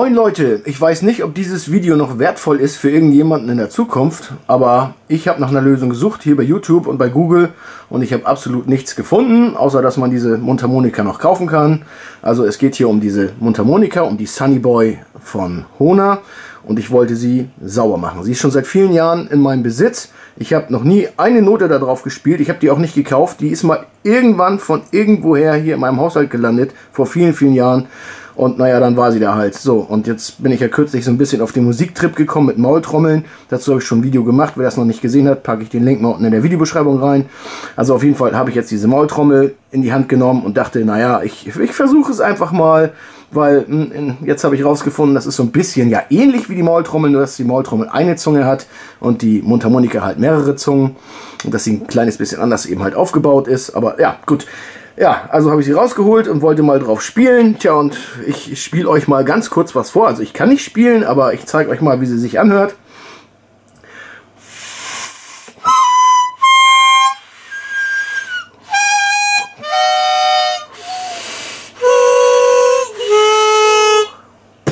Moin Leute, ich weiß nicht, ob dieses Video noch wertvoll ist für irgendjemanden in der Zukunft, aber ich habe nach einer Lösung gesucht, hier bei YouTube und bei Google und ich habe absolut nichts gefunden, außer dass man diese Mundharmonika noch kaufen kann. Also es geht hier um diese Mundharmonika, um die Sunny Boy von Hona und ich wollte sie sauber machen. Sie ist schon seit vielen Jahren in meinem Besitz. Ich habe noch nie eine Note darauf gespielt. Ich habe die auch nicht gekauft. Die ist mal irgendwann von irgendwoher hier in meinem Haushalt gelandet, vor vielen, vielen Jahren. Und naja, dann war sie da halt. So, und jetzt bin ich ja kürzlich so ein bisschen auf den Musiktrip gekommen mit Maultrommeln. Dazu habe ich schon ein Video gemacht. Wer das noch nicht gesehen hat, packe ich den Link mal unten in der Videobeschreibung rein. Also auf jeden Fall habe ich jetzt diese Maultrommel in die Hand genommen und dachte, naja, ich, ich versuche es einfach mal, weil hm, jetzt habe ich rausgefunden, das ist so ein bisschen ja ähnlich wie die Maultrommel, nur dass die Maultrommel eine Zunge hat und die Mundharmonika halt mehrere Zungen. Und dass sie ein kleines bisschen anders eben halt aufgebaut ist. Aber ja, gut. Ja, also habe ich sie rausgeholt und wollte mal drauf spielen. Tja, und ich spiele euch mal ganz kurz was vor. Also ich kann nicht spielen, aber ich zeige euch mal, wie sie sich anhört.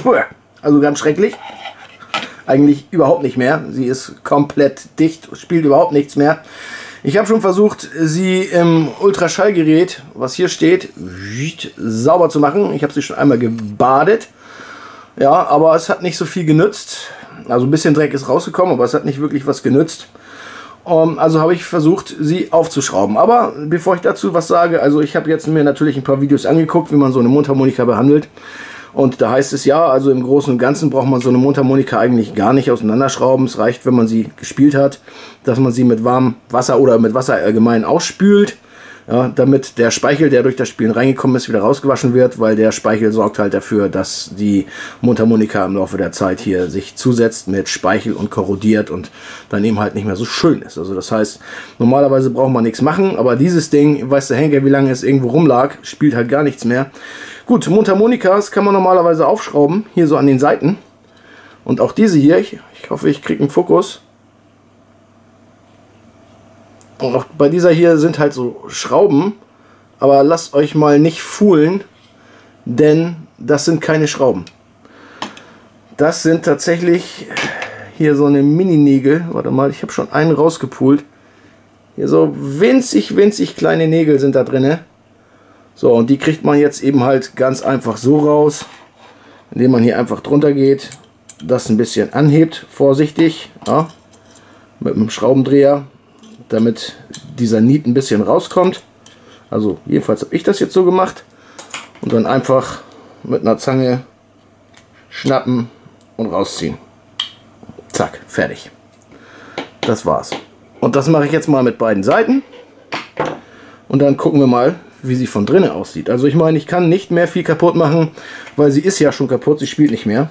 Puh, also ganz schrecklich. Eigentlich überhaupt nicht mehr. Sie ist komplett dicht, spielt überhaupt nichts mehr. Ich habe schon versucht, sie im Ultraschallgerät, was hier steht, sauber zu machen. Ich habe sie schon einmal gebadet. Ja, aber es hat nicht so viel genützt. Also ein bisschen Dreck ist rausgekommen, aber es hat nicht wirklich was genützt. Um, ähm, also habe ich versucht, sie aufzuschrauben. Aber bevor ich dazu was sage, also ich habe jetzt mir natürlich ein paar Videos angeguckt, wie man so eine Mundharmonika behandelt. Und da heißt es ja, also im Großen und Ganzen braucht man so eine Mundharmonika eigentlich gar nicht auseinanderschrauben. Es reicht, wenn man sie gespielt hat, dass man sie mit warmem Wasser oder mit Wasser allgemein ausspült. Ja, damit der Speichel, der durch das Spielen reingekommen ist, wieder rausgewaschen wird, weil der Speichel sorgt halt dafür, dass die Mundharmonika im Laufe der Zeit hier sich zusetzt mit Speichel und korrodiert und dann eben halt nicht mehr so schön ist. Also das heißt, normalerweise braucht man nichts machen, aber dieses Ding, weißt du Henker, wie lange es irgendwo rumlag, spielt halt gar nichts mehr. Gut, Mundharmonikas kann man normalerweise aufschrauben, hier so an den Seiten. Und auch diese hier, ich, ich hoffe, ich kriege einen Fokus. Auch bei dieser hier sind halt so Schrauben, aber lasst euch mal nicht fuhlen, denn das sind keine Schrauben. Das sind tatsächlich hier so eine Mini-Nägel. Warte mal, ich habe schon einen rausgepult. Hier so winzig, winzig kleine Nägel sind da drin. So, und die kriegt man jetzt eben halt ganz einfach so raus, indem man hier einfach drunter geht, das ein bisschen anhebt, vorsichtig, ja, mit dem Schraubendreher, damit dieser Niet ein bisschen rauskommt. Also jedenfalls habe ich das jetzt so gemacht und dann einfach mit einer Zange schnappen und rausziehen. Zack, fertig. Das war's. Und das mache ich jetzt mal mit beiden Seiten. Und dann gucken wir mal, wie sie von drinnen aussieht. Also ich meine, ich kann nicht mehr viel kaputt machen, weil sie ist ja schon kaputt, sie spielt nicht mehr.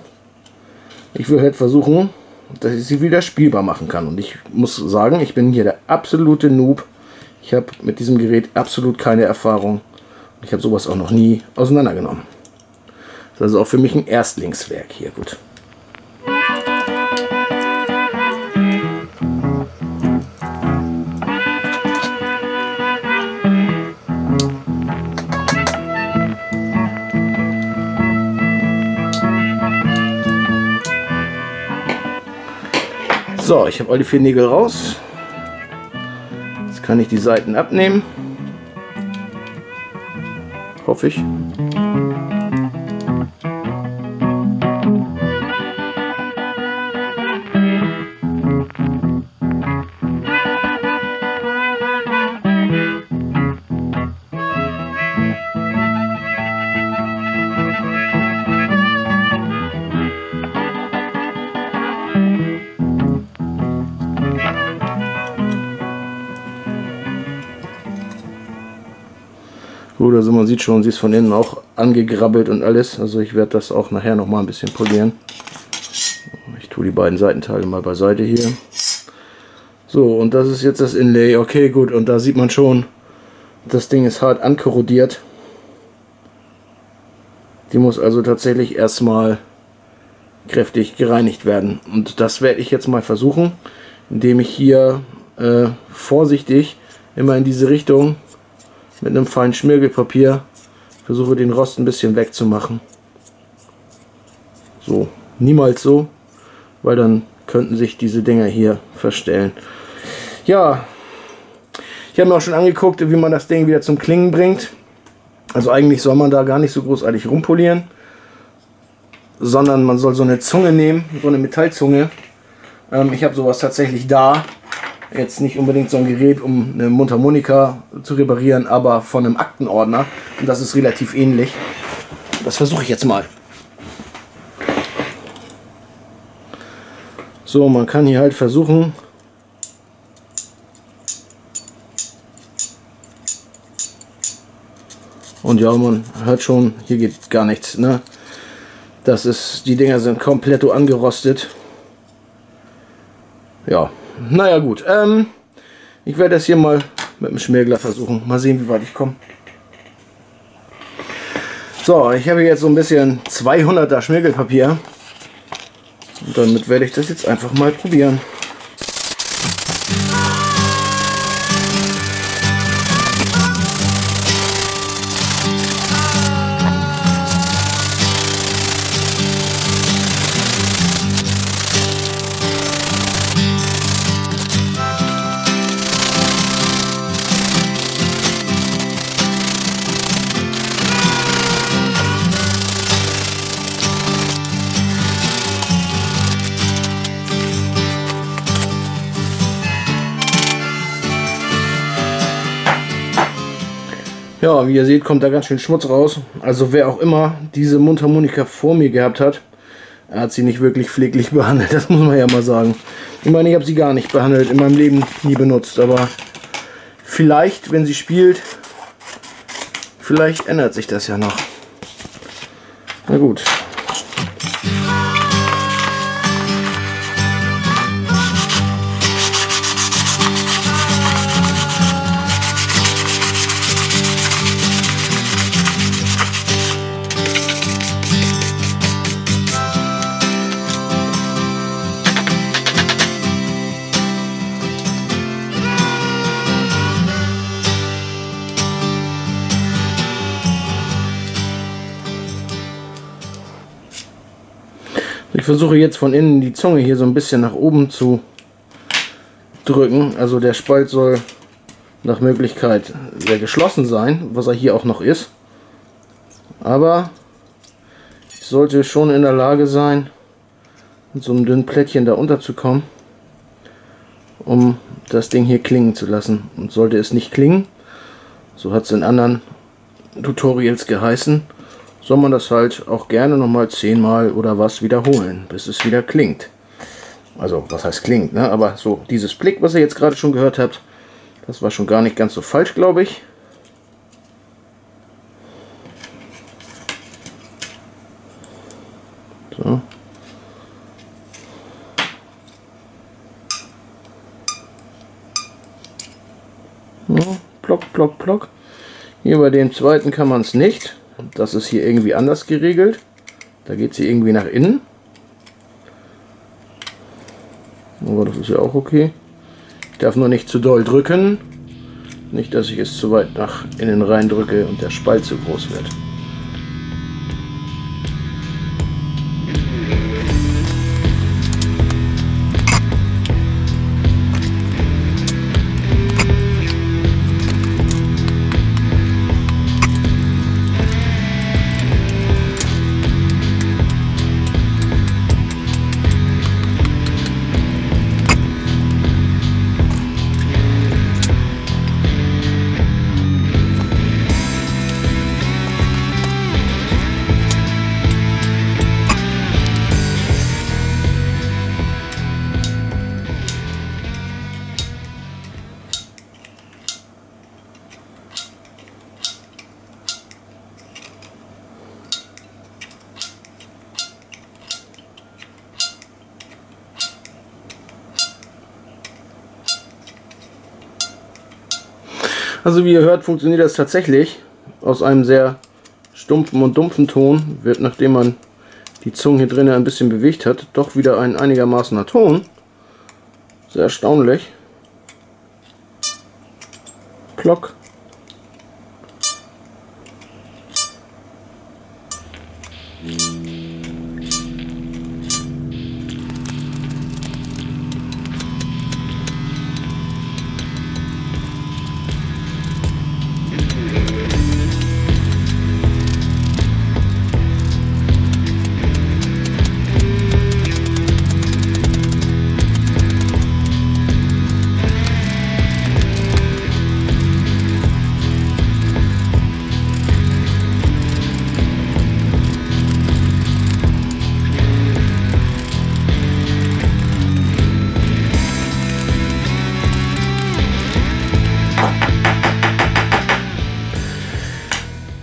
Ich will halt versuchen, dass ich sie wieder spielbar machen kann. Und ich muss sagen, ich bin hier der absolute Noob. Ich habe mit diesem Gerät absolut keine Erfahrung. Ich habe sowas auch noch nie auseinandergenommen. Das ist also auch für mich ein Erstlingswerk hier. Gut. So, ich habe alle vier Nägel raus. Jetzt kann ich die Seiten abnehmen. Hoffe ich. Also man sieht schon, sie ist von innen auch angegrabbelt und alles. Also ich werde das auch nachher noch mal ein bisschen polieren. Ich tue die beiden Seitenteile mal beiseite hier. So, und das ist jetzt das Inlay. Okay, gut, und da sieht man schon, das Ding ist hart ankorrodiert. Die muss also tatsächlich erstmal kräftig gereinigt werden. Und das werde ich jetzt mal versuchen, indem ich hier äh, vorsichtig immer in diese Richtung mit einem feinen Schmirgelpapier versuche den Rost ein bisschen wegzumachen. So, niemals so, weil dann könnten sich diese Dinger hier verstellen. Ja, ich habe mir auch schon angeguckt, wie man das Ding wieder zum Klingen bringt. Also eigentlich soll man da gar nicht so großartig rumpolieren, sondern man soll so eine Zunge nehmen, so eine Metallzunge. Ähm, ich habe sowas tatsächlich da. Jetzt nicht unbedingt so ein Gerät, um eine Mundharmonika zu reparieren, aber von einem Aktenordner. Und das ist relativ ähnlich. Das versuche ich jetzt mal. So, man kann hier halt versuchen, Und ja, man hört schon, hier geht gar nichts. Ne? Das ist, die Dinger sind komplett angerostet. Ja, naja gut. Ähm, ich werde das hier mal mit dem Schmirgler versuchen. Mal sehen, wie weit ich komme. So, ich habe jetzt so ein bisschen 200er Schmirgelpapier. Und damit werde ich das jetzt einfach mal probieren. Ja, wie ihr seht, kommt da ganz schön Schmutz raus. Also wer auch immer diese Mundharmonika vor mir gehabt hat, er hat sie nicht wirklich pfleglich behandelt, das muss man ja mal sagen. Ich meine, ich habe sie gar nicht behandelt, in meinem Leben nie benutzt, aber vielleicht, wenn sie spielt, vielleicht ändert sich das ja noch. Na gut. Versuche jetzt von innen die Zunge hier so ein bisschen nach oben zu drücken. Also der Spalt soll nach Möglichkeit sehr geschlossen sein, was er hier auch noch ist. Aber ich sollte schon in der Lage sein, mit so einem dünnen Plättchen da unterzukommen, um das Ding hier klingen zu lassen. Und sollte es nicht klingen, so hat es in anderen Tutorials geheißen, soll man das halt auch gerne nochmal zehnmal oder was wiederholen, bis es wieder klingt. Also, was heißt klingt, ne? Aber so dieses Blick, was ihr jetzt gerade schon gehört habt, das war schon gar nicht ganz so falsch, glaube ich. So. Plock, plock, plock. Hier bei dem zweiten kann man es nicht. Das ist hier irgendwie anders geregelt. Da geht sie irgendwie nach innen. Aber das ist ja auch okay. Ich darf nur nicht zu doll drücken. Nicht, dass ich es zu weit nach innen rein drücke und der Spalt zu groß wird. Also wie ihr hört, funktioniert das tatsächlich. Aus einem sehr stumpfen und dumpfen Ton wird, nachdem man die Zunge hier drinnen ein bisschen bewegt hat, doch wieder ein einigermaßener Ton. Sehr erstaunlich. Plock.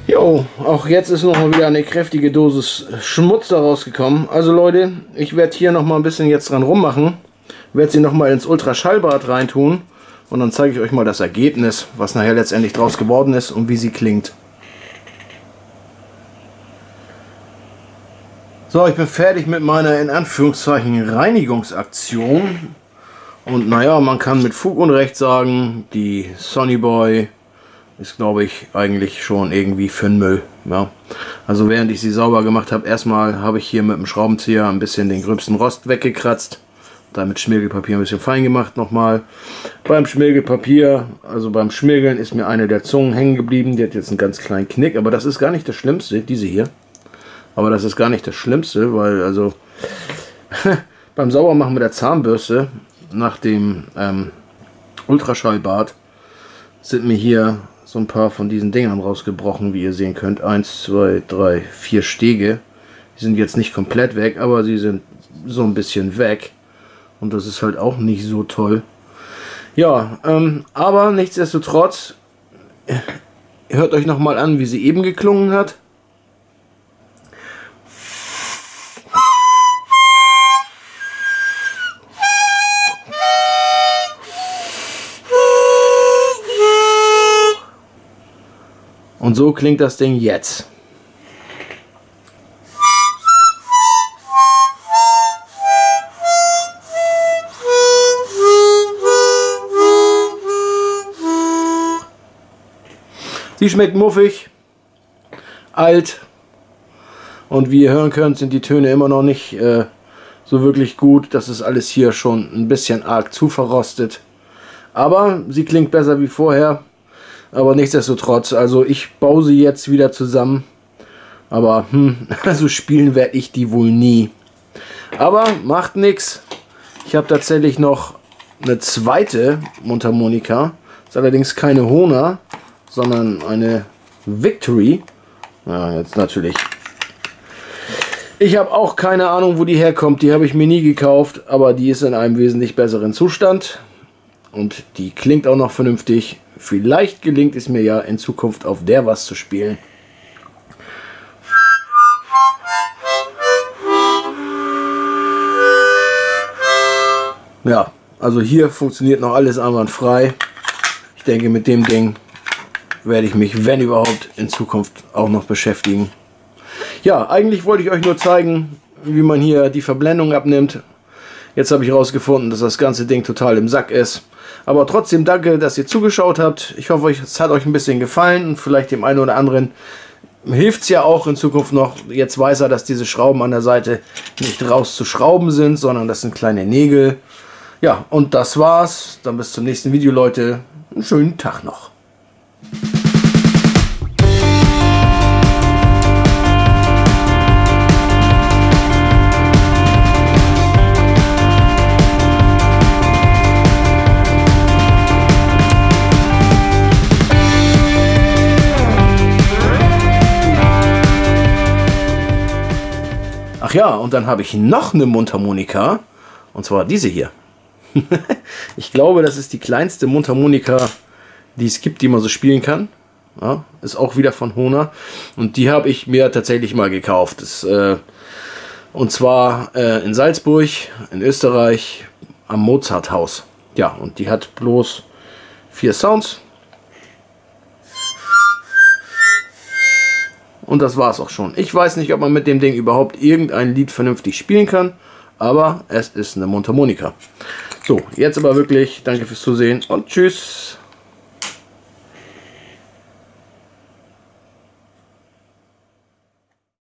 So, auch jetzt ist noch mal wieder eine kräftige Dosis Schmutz daraus gekommen. Also Leute, ich werde hier noch mal ein bisschen jetzt dran rummachen. Werde sie noch mal ins Ultraschallbad reintun. Und dann zeige ich euch mal das Ergebnis, was nachher letztendlich draus geworden ist und wie sie klingt. So, ich bin fertig mit meiner in Anführungszeichen Reinigungsaktion. Und naja, man kann mit Fug und Recht sagen, die Sonny Boy ist glaube ich eigentlich schon irgendwie für den Müll. Ja. Also während ich sie sauber gemacht habe, erstmal habe ich hier mit dem Schraubenzieher ein bisschen den gröbsten Rost weggekratzt. Dann mit Schmirgelpapier ein bisschen fein gemacht nochmal. Beim Schmirgelpapier, also beim Schmirgeln ist mir eine der Zungen hängen geblieben. Die hat jetzt einen ganz kleinen Knick, aber das ist gar nicht das Schlimmste, diese hier. Aber das ist gar nicht das Schlimmste, weil also beim Saubermachen mit der Zahnbürste nach dem ähm, Ultraschallbad sind mir hier so ein paar von diesen Dingern rausgebrochen, wie ihr sehen könnt. Eins, zwei, drei, vier Stege. Die sind jetzt nicht komplett weg, aber sie sind so ein bisschen weg. Und das ist halt auch nicht so toll. Ja, ähm, aber nichtsdestotrotz, hört euch nochmal an, wie sie eben geklungen hat. Und so klingt das Ding jetzt. Sie schmeckt muffig, alt und wie ihr hören könnt, sind die Töne immer noch nicht äh, so wirklich gut. Das ist alles hier schon ein bisschen arg zu verrostet. Aber sie klingt besser wie vorher. Aber nichtsdestotrotz, also ich baue sie jetzt wieder zusammen. Aber hm, also spielen werde ich die wohl nie. Aber macht nichts. Ich habe tatsächlich noch eine zweite Mundharmonika. Ist allerdings keine Hona, sondern eine Victory. Ja, jetzt natürlich. Ich habe auch keine Ahnung, wo die herkommt. Die habe ich mir nie gekauft, aber die ist in einem wesentlich besseren Zustand. Und die klingt auch noch vernünftig. Vielleicht gelingt es mir ja in Zukunft auf der was zu spielen. Ja, also hier funktioniert noch alles einwandfrei. Ich denke, mit dem Ding werde ich mich, wenn überhaupt, in Zukunft auch noch beschäftigen. Ja, eigentlich wollte ich euch nur zeigen, wie man hier die Verblendung abnimmt. Jetzt habe ich herausgefunden, dass das ganze Ding total im Sack ist. Aber trotzdem danke, dass ihr zugeschaut habt. Ich hoffe, es hat euch ein bisschen gefallen und vielleicht dem einen oder anderen hilft es ja auch in Zukunft noch. Jetzt weiß er, dass diese Schrauben an der Seite nicht rauszuschrauben sind, sondern das sind kleine Nägel. Ja, und das war's. Dann bis zum nächsten Video, Leute. Einen schönen Tag noch. Ja, und dann habe ich noch eine Mundharmonika. Und zwar diese hier. ich glaube, das ist die kleinste Mundharmonika, die es gibt, die man so spielen kann. Ja, ist auch wieder von Hona. Und die habe ich mir tatsächlich mal gekauft. Das, äh, und zwar äh, in Salzburg, in Österreich, am Mozarthaus. Ja, und die hat bloß vier Sounds. Und das war es auch schon. Ich weiß nicht, ob man mit dem Ding überhaupt irgendein Lied vernünftig spielen kann, aber es ist eine Mundharmonika. So, jetzt aber wirklich, danke fürs Zusehen und tschüss.